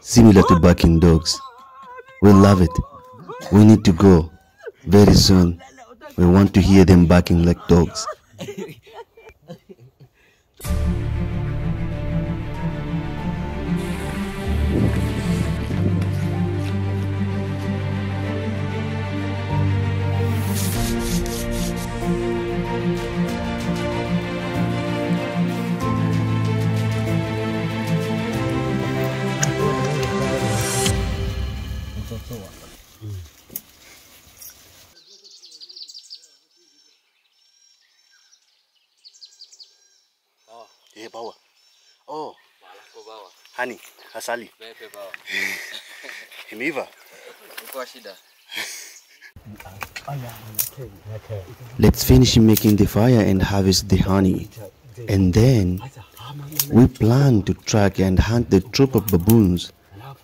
Similar to barking dogs. We love it. We need to go very soon. We want to hear them barking like dogs. Yeah, bawa. Oh, Kau bawa. honey, asali. Pepe bawa. Imeiva. Kwa shida. Let's finish making the fire and harvest the honey. And then we plan to track and hunt the troop of baboons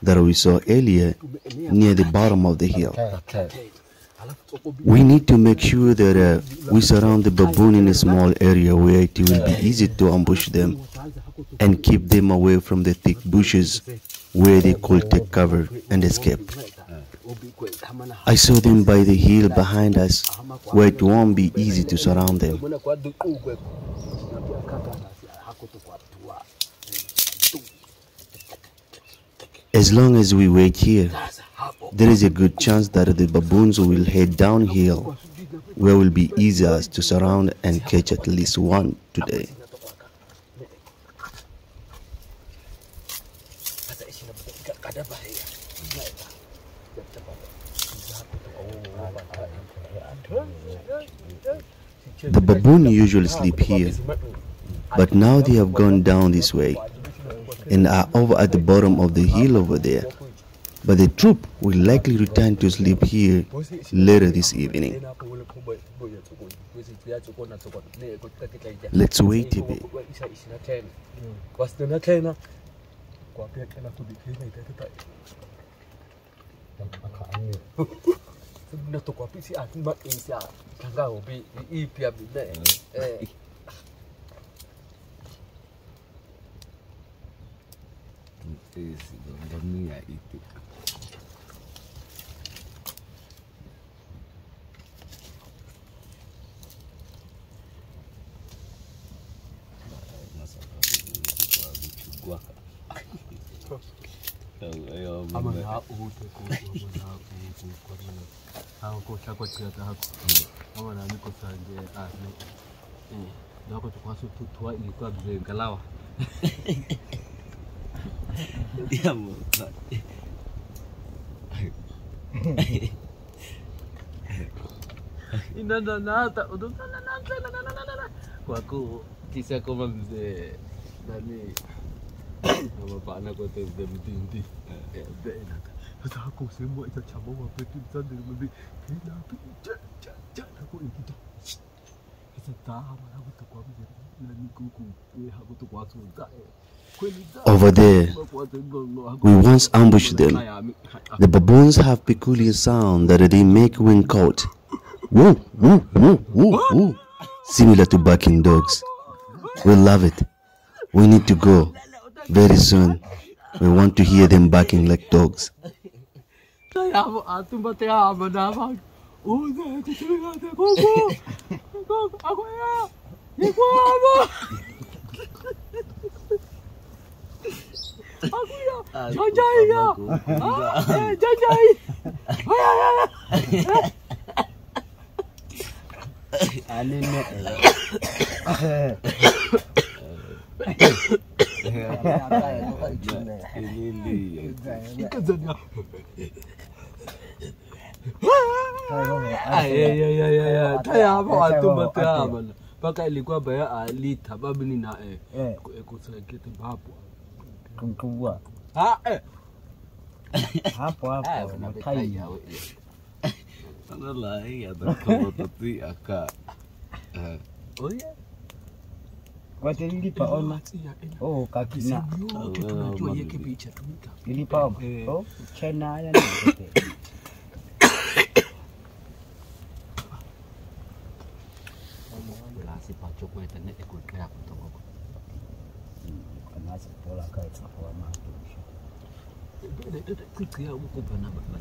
that we saw earlier near the bottom of the hill. We need to make sure that uh, we surround the baboon in a small area where it will be easy to ambush them and keep them away from the thick bushes where they could take cover and escape. I saw them by the hill behind us where it won't be easy to surround them. As long as we wait here, there is a good chance that the baboons will head downhill where it will be easier to surround and catch at least one today. The baboon usually sleep here, but now they have gone down this way and are over at the bottom of the hill over there. But the troop will likely return to sleep here later this evening. Let's wait a bit. kwaka hako. Kyakwakiyaga hako abana kisa kama mzee nani Kena Over there, we once ambushed them. The baboons have peculiar sound that they make when caught. Woo, woo, woo, woo, woo. Similar to barking dogs. We love it. We need to go. Very soon, we want to hear them barking like dogs. aku ya jajai ya tayama mpaka ilikuwa baya alita babini na kusekete bapo kumkumbua hapo hapo nakai Sana lahi ada kalau watililipa ona oh kakina yote tunajua yeke picha tumika ilipa oma oh chena oh, haya ni. Lasi pacho kwa tene ekutera kutoko kana sipola kai tsapoa matu Kiki ya uko pana baba.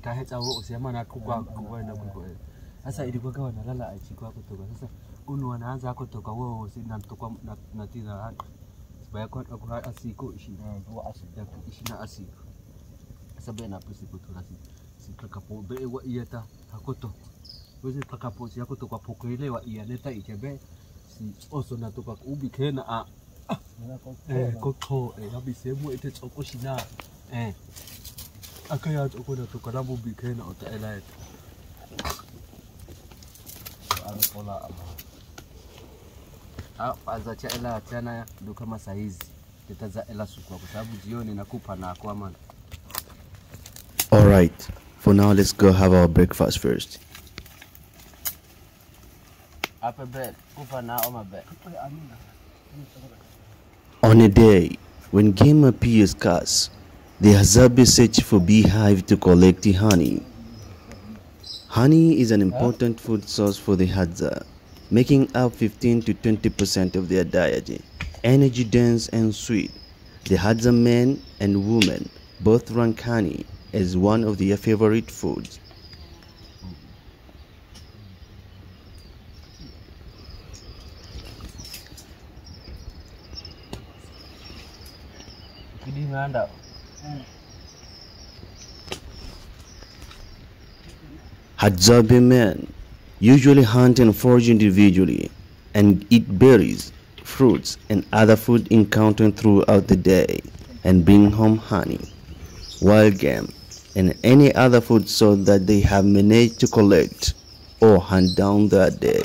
kahetsa sasa ilikuwa kawa nalala achikwa kutoka sasa unu wanaanza kutoka wao sinatoka asiko ishi Si be wa iata hakoto. Wezi takapo si hakoto kwa pokele wa iya ikebe. Si oso na toka ubi kena a. Eh, ko ko eh habi semu ite choko shina. Eh. Akaya tsoko na toka na ubi kena ota ela ala pola ama. azacha ela tena ndo kama saizi tetaza ela sukwa kwa sababu jioni nakupa na kwa maana Alright, for now let's go have our breakfast first. ape bed kupa na oma bed On a day when game appears scarce, the Hadzabe search for beehive to collect the honey. Honey is an important food source for the Hadza, making up 15 to 20 percent of their diet. Energy dense and sweet, the Hadza men and women both rank honey as one of their favorite foods. kidi nganda Hadzabe men usually hunt and forage individually and eat berries, fruits, and other food encountered throughout the day and bring home honey, wild game, and any other food so that they have managed to collect or hunt down that day.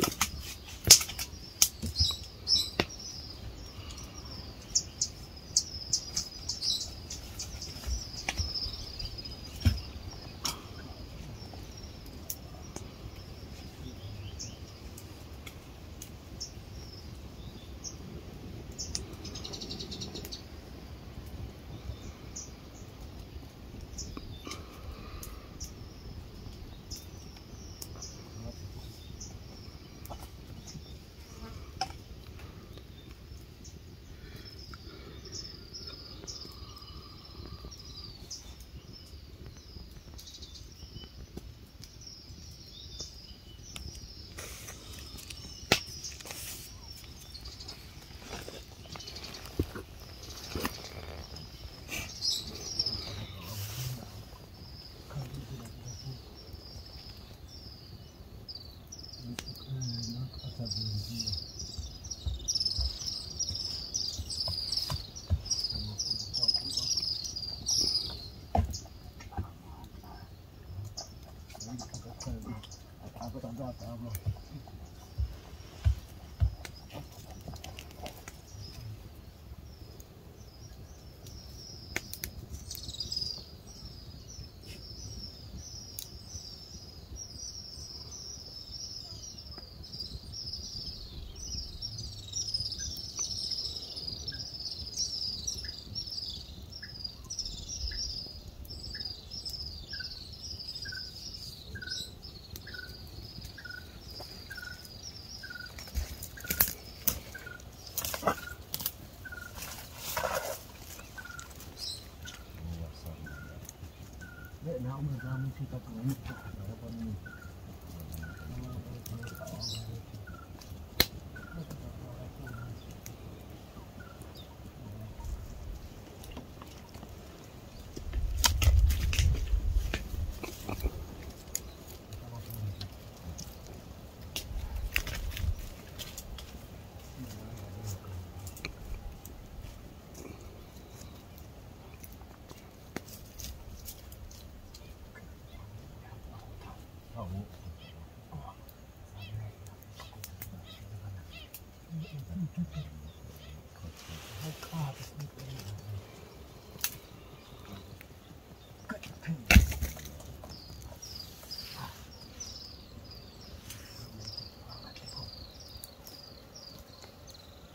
いたとった。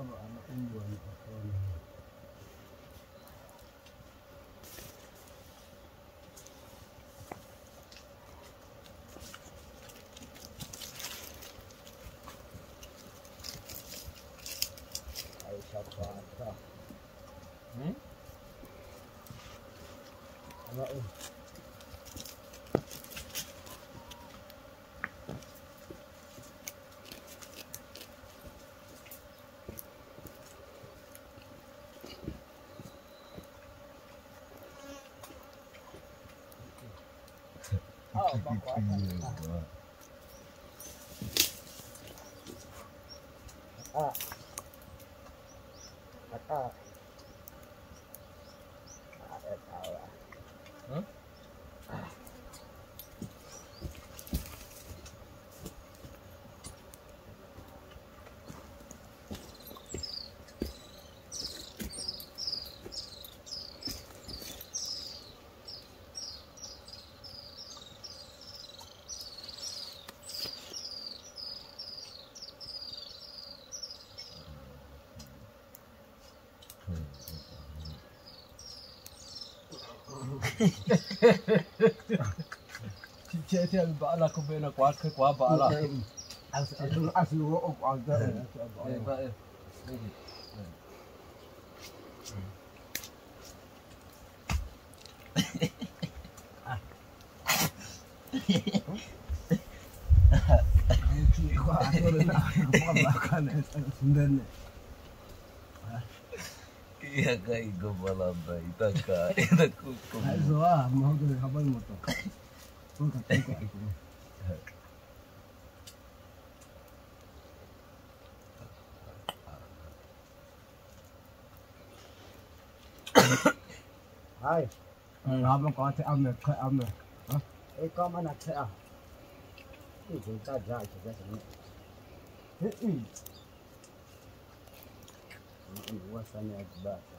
aber eine Umwand davon. Ich hab Vater. Hm? Aber um. あ。تي تي البعلة كبينة قوارك قوار بعلة أصل أصل هو قوار ده والله كان سندني ಈಗ ಬಲಂತ ಇದಕ್ಕ ಇದಕ್ಕೂ ಹಬ್ಬದ ಮತ್ತು hai ừ, nó mà có thể âm được khởi âm được hả Ê, con mà là khởi à thì chúng ta ra chúng ta sẽ hạn. Wasanya kibata.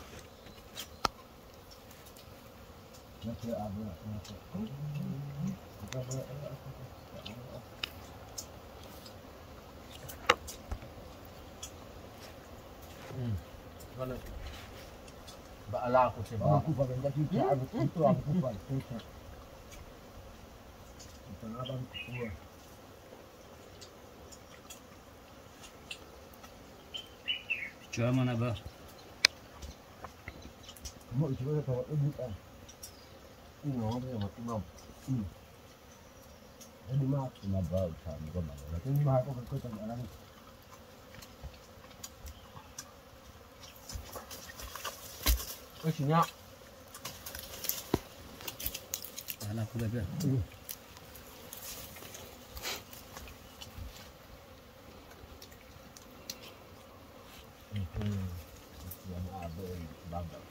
Baala ko siya ba? aku pakai jadi dia aku itu aku buat itu. Kita abang tua. Cuma mana bah? Mau cuba kalau ibu no veo que no es de más que más bravo sabe con la verdad que ni más con cosa ni nada cái gì nhá à là không biết ừ. Ừ. Ừ. Ừ. Ừ. Ừ. Ừ.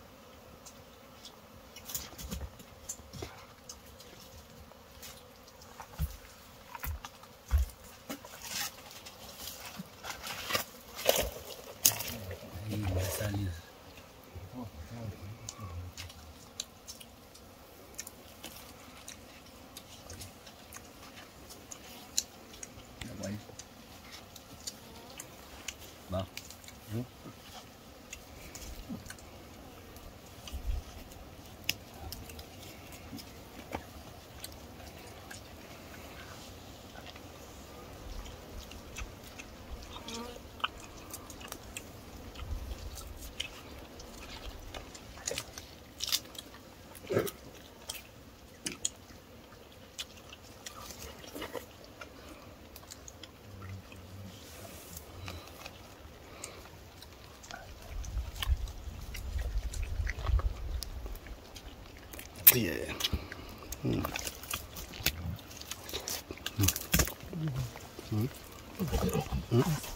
Yeah. Hmm. Hmm. Hmm.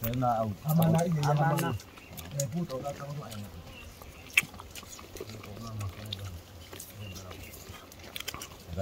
Thế là ông Amana Amana. Này phụ tổ ra trong loại này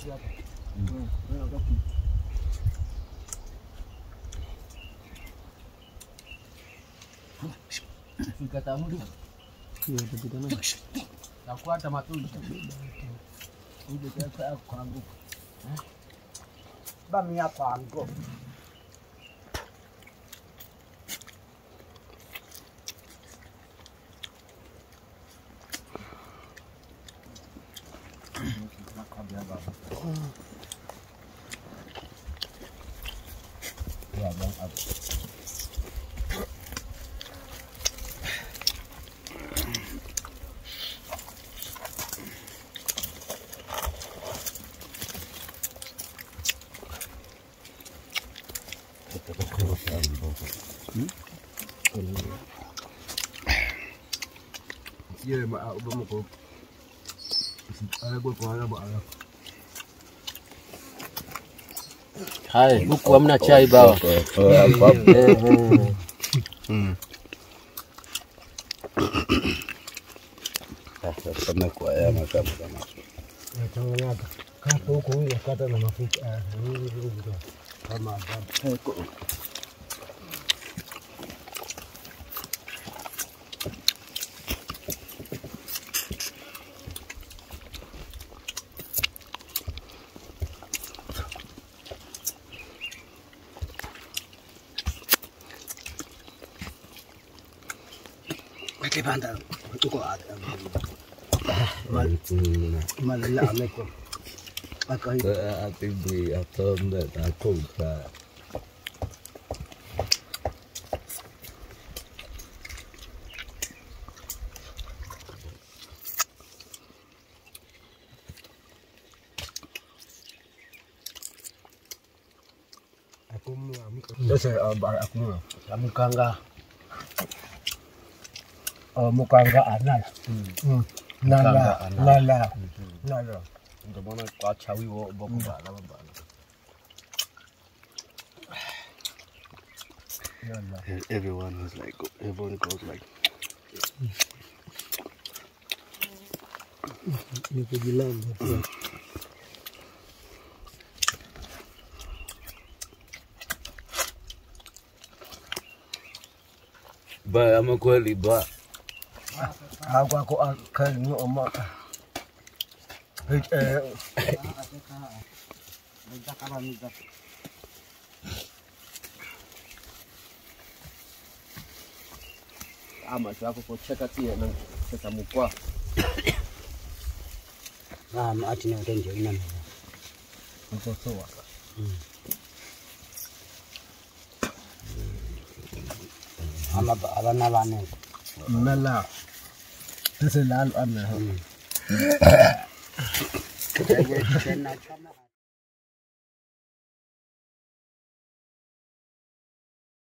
Kata kamu dia. Ya, tapi dah nak. Tak kuat sama tu. Ini apa saya. Bami aku. kia mà áo bấm một cục ai cuối cùng là bảo hai bút quấm là chơi bao Kama kwa ya makama kama. Kama kuku ya kata na mafuta. Kama kama. كيف انت تقعد ما لا عليكم أعطيني أعطيني أكون Aku mau, aku mau, aku mau, aku mau, amukanga amukanga hmm. hmm. anala. Nala hmm. nala nala. Ndio maana kwa chawi wo boko bana bana. And everyone was like, everyone goes like, Ni kujilamba. Ba ama kweli ba. agua ko kan ni oma eh amazu ako kocheka tiye nang sesa mukwa am atina utenje ina mwa mtoto waka ama abana bane mela Ese es el alma.